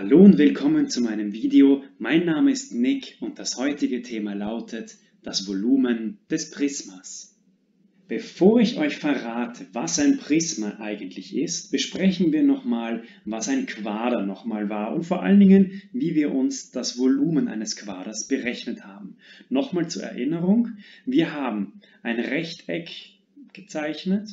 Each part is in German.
Hallo und willkommen zu meinem Video. Mein Name ist Nick und das heutige Thema lautet das Volumen des Prismas. Bevor ich euch verrate, was ein Prisma eigentlich ist, besprechen wir nochmal, was ein Quader nochmal war und vor allen Dingen, wie wir uns das Volumen eines Quaders berechnet haben. Nochmal zur Erinnerung, wir haben ein Rechteck gezeichnet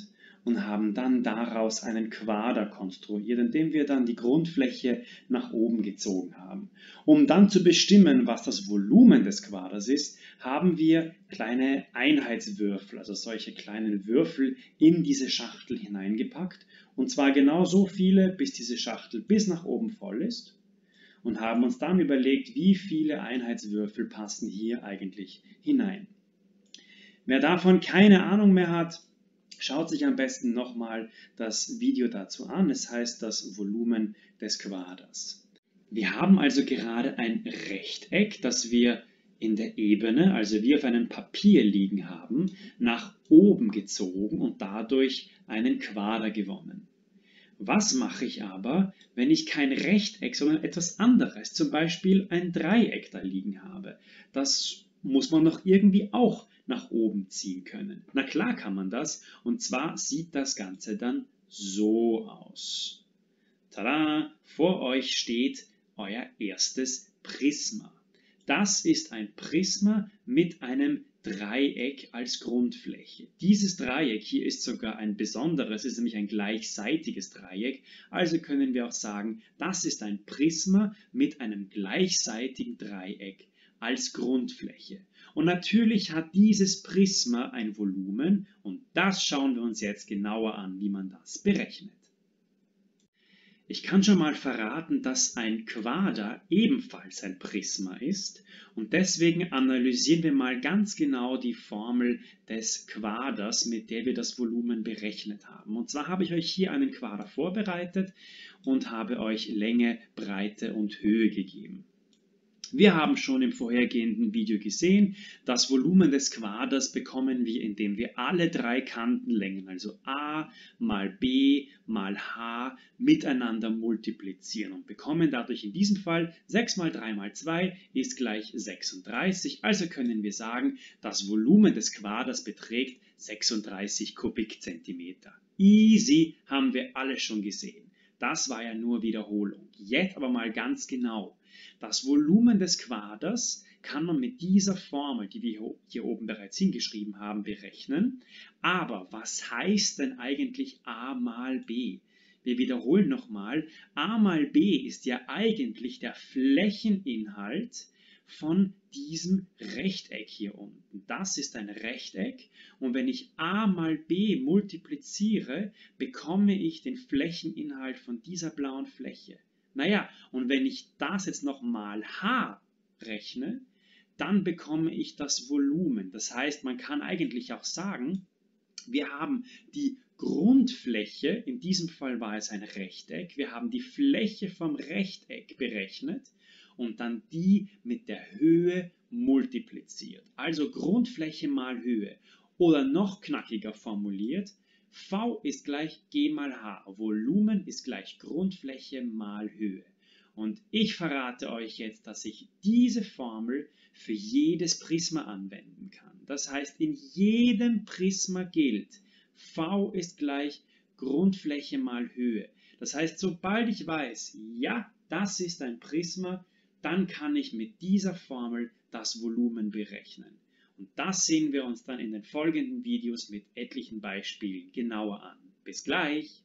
und haben dann daraus einen Quader konstruiert, indem wir dann die Grundfläche nach oben gezogen haben. Um dann zu bestimmen, was das Volumen des Quaders ist, haben wir kleine Einheitswürfel, also solche kleinen Würfel, in diese Schachtel hineingepackt. Und zwar genau so viele, bis diese Schachtel bis nach oben voll ist. Und haben uns dann überlegt, wie viele Einheitswürfel passen hier eigentlich hinein. Wer davon keine Ahnung mehr hat, Schaut sich am besten nochmal das Video dazu an. Es heißt das Volumen des Quaders. Wir haben also gerade ein Rechteck, das wir in der Ebene, also wie auf einem Papier liegen haben, nach oben gezogen und dadurch einen Quader gewonnen. Was mache ich aber, wenn ich kein Rechteck, sondern etwas anderes, zum Beispiel ein Dreieck da liegen habe? Das muss man noch irgendwie auch nach oben ziehen können. Na klar kann man das und zwar sieht das Ganze dann so aus. Tada! Vor euch steht euer erstes Prisma. Das ist ein Prisma mit einem Dreieck als Grundfläche. Dieses Dreieck hier ist sogar ein besonderes, ist nämlich ein gleichseitiges Dreieck. Also können wir auch sagen, das ist ein Prisma mit einem gleichseitigen Dreieck als Grundfläche. Und natürlich hat dieses Prisma ein Volumen und das schauen wir uns jetzt genauer an, wie man das berechnet. Ich kann schon mal verraten, dass ein Quader ebenfalls ein Prisma ist und deswegen analysieren wir mal ganz genau die Formel des Quaders, mit der wir das Volumen berechnet haben. Und zwar habe ich euch hier einen Quader vorbereitet und habe euch Länge, Breite und Höhe gegeben. Wir haben schon im vorhergehenden Video gesehen, das Volumen des Quaders bekommen wir, indem wir alle drei Kantenlängen, also a mal b mal h, miteinander multiplizieren und bekommen dadurch in diesem Fall 6 mal 3 mal 2 ist gleich 36. Also können wir sagen, das Volumen des Quaders beträgt 36 Kubikzentimeter. Easy haben wir alle schon gesehen. Das war ja nur Wiederholung. Jetzt aber mal ganz genau. Das Volumen des Quaders kann man mit dieser Formel, die wir hier oben bereits hingeschrieben haben, berechnen. Aber was heißt denn eigentlich a mal b? Wir wiederholen nochmal, a mal b ist ja eigentlich der Flächeninhalt von diesem Rechteck hier unten. Das ist ein Rechteck und wenn ich a mal b multipliziere, bekomme ich den Flächeninhalt von dieser blauen Fläche. Naja, und wenn ich das jetzt nochmal h rechne, dann bekomme ich das Volumen. Das heißt, man kann eigentlich auch sagen, wir haben die Grundfläche, in diesem Fall war es ein Rechteck, wir haben die Fläche vom Rechteck berechnet und dann die mit der Höhe multipliziert. Also Grundfläche mal Höhe. Oder noch knackiger formuliert, V ist gleich G mal H. Volumen ist gleich Grundfläche mal Höhe. Und ich verrate euch jetzt, dass ich diese Formel für jedes Prisma anwenden kann. Das heißt, in jedem Prisma gilt, V ist gleich Grundfläche mal Höhe. Das heißt, sobald ich weiß, ja, das ist ein Prisma, dann kann ich mit dieser Formel das Volumen berechnen. Und das sehen wir uns dann in den folgenden Videos mit etlichen Beispielen genauer an. Bis gleich!